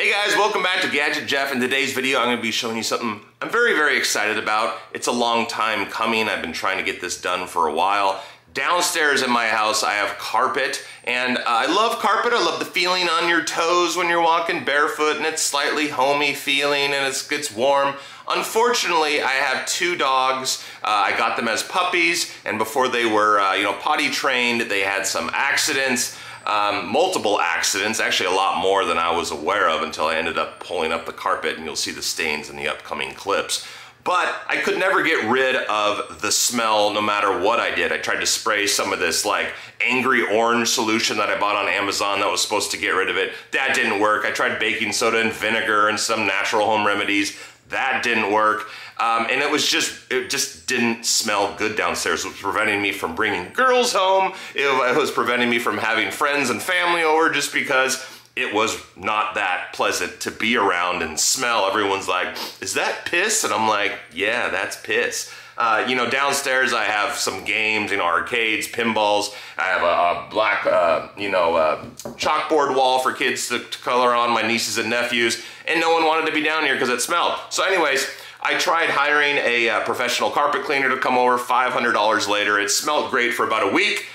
Hey guys, welcome back to Gadget Jeff. In today's video, I'm gonna be showing you something I'm very, very excited about. It's a long time coming. I've been trying to get this done for a while. Downstairs in my house, I have carpet, and uh, I love carpet. I love the feeling on your toes when you're walking barefoot, and it's slightly homey feeling, and it's, gets warm. Unfortunately, I have two dogs. Uh, I got them as puppies, and before they were, uh, you know, potty trained, they had some accidents. Um, multiple accidents, actually a lot more than I was aware of until I ended up pulling up the carpet and you'll see the stains in the upcoming clips. But I could never get rid of the smell no matter what I did. I tried to spray some of this like angry orange solution that I bought on Amazon that was supposed to get rid of it. That didn't work. I tried baking soda and vinegar and some natural home remedies. That didn't work. Um, and it was just, it just didn't smell good downstairs. It was preventing me from bringing girls home. It, it was preventing me from having friends and family over just because it was not that pleasant to be around and smell. Everyone's like, is that piss? And I'm like, yeah, that's piss. Uh, you know, downstairs I have some games, you know, arcades, pinballs. I have a, a black, uh, you know, uh, chalkboard wall for kids to, to color on, my nieces and nephews, and no one wanted to be down here because it smelled. So anyways, I tried hiring a uh, professional carpet cleaner to come over, $500 later. It smelled great for about a week.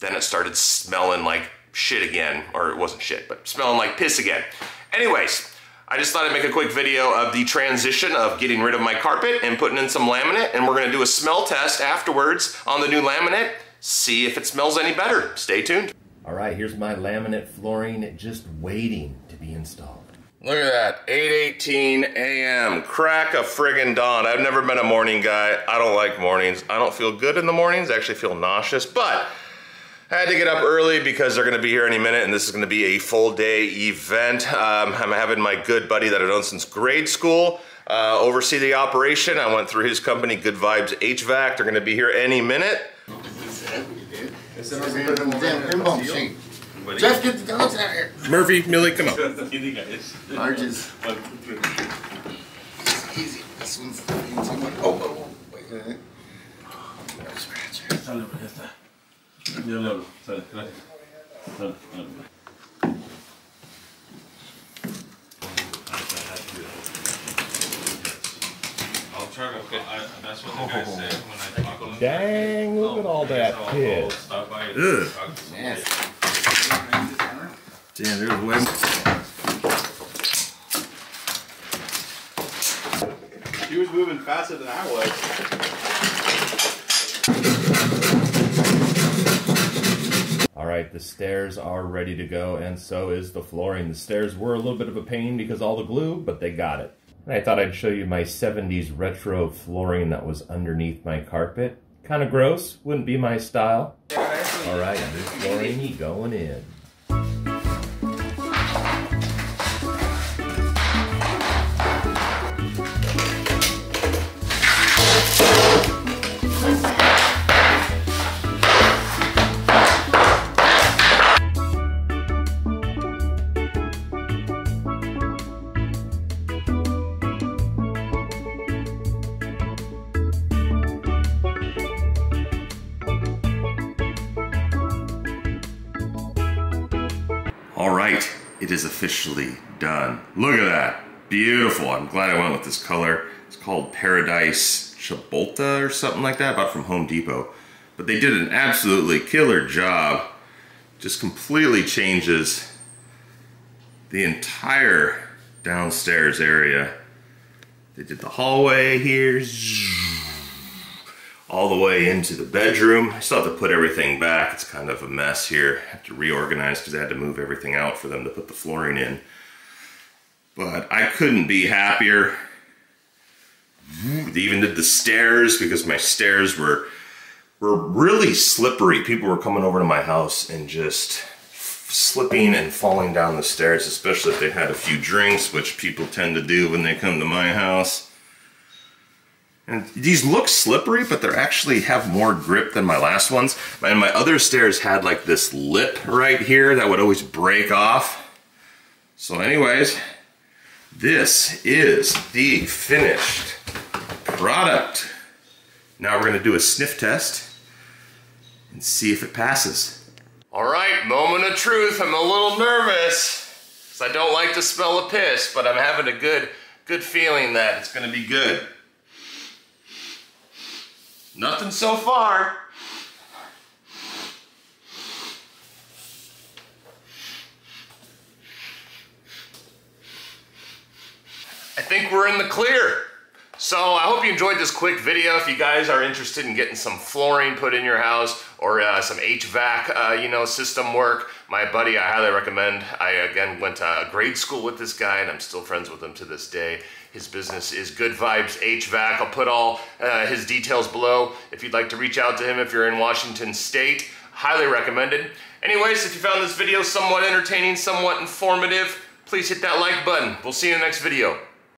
Then it started smelling like shit again, or it wasn't shit, but smelling like piss again. Anyways, I just thought I'd make a quick video of the transition of getting rid of my carpet and putting in some laminate, and we're gonna do a smell test afterwards on the new laminate, see if it smells any better. Stay tuned. All right, here's my laminate flooring just waiting to be installed. Look at that, 8.18 a.m., crack a friggin' dawn. I've never been a morning guy. I don't like mornings. I don't feel good in the mornings, I actually feel nauseous, but I had to get up early because they're gonna be here any minute and this is gonna be a full day event. Um, I'm having my good buddy that I've known since grade school uh, oversee the operation. I went through his company, Good Vibes HVAC. They're gonna be here any minute. Just get the dogs out here. Murphy, Millie, come on. Larges. Easy. This one's easy one. Oh, oh, oh. Wait. No Yo. Sale, gracias. Sale, sale. I'll try to, I, that's what the guy oh. said when I talked to him. Dang, look at all that oh, So I'll piss. Stop by and Ugh. talk to him. Yes. Damn, there's way She was moving faster than I was. Right, the stairs are ready to go, and so is the flooring. The stairs were a little bit of a pain because all the glue, but they got it. And I thought I'd show you my 70s retro flooring that was underneath my carpet. Kind of gross, wouldn't be my style. All right, new flooring going in. All right, it is officially done. Look at that. Beautiful. I'm glad I went with this color. It's called Paradise Chabolta or something like that, bought from Home Depot. But they did an absolutely killer job. Just completely changes the entire downstairs area. They did the hallway here, all the way into the bedroom. I still have to put everything back. It's kind of a mess here. I have to reorganize because I had to move everything out for them to put the flooring in. But I couldn't be happier. They even did the stairs because my stairs were were really slippery. People were coming over to my house and just slipping and falling down the stairs, especially if they had a few drinks, which people tend to do when they come to my house. And these look slippery, but they actually have more grip than my last ones. And my other stairs had like this lip right here that would always break off. So anyways, this is the finished product. Now we're gonna do a sniff test and see if it passes. All right, moment of truth. I'm a little nervous. because I don't like to smell a piss, but I'm having a good, good feeling that it's gonna be good. Nothing so far. I think we're in the clear. So I hope you enjoyed this quick video. If you guys are interested in getting some flooring put in your house or uh, some HVAC, uh, you know, system work, my buddy, I highly recommend. I again went to grade school with this guy, and I'm still friends with him to this day. His business is Good Vibes HVAC. I'll put all uh, his details below if you'd like to reach out to him if you're in Washington State. Highly recommended. Anyways, if you found this video somewhat entertaining, somewhat informative, please hit that like button. We'll see you in the next video.